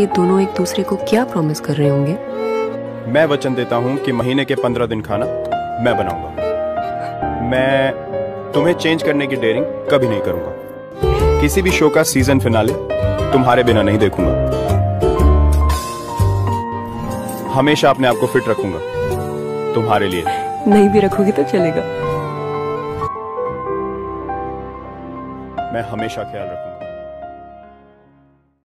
ये दोनों एक दूसरे को क्या प्रॉमिस कर रहे होंगे? मैं वचन देता हूँ कि महीने के पंद्रह दिन खाना मैं बनाऊँगा। मैं तुम्हें चेंज करने की डेयरिंग कभी नहीं करूँगा। किसी भी शो का सीज़न फिनाले तुम्हारे बिना नहीं देखूँगा। हमेशा अपने आप को फिट रखूँगा। तुम्हारे लिए। नहीं भी रखोगे तो चलेगा। मैं हमेशा ख्याल रखूँगा।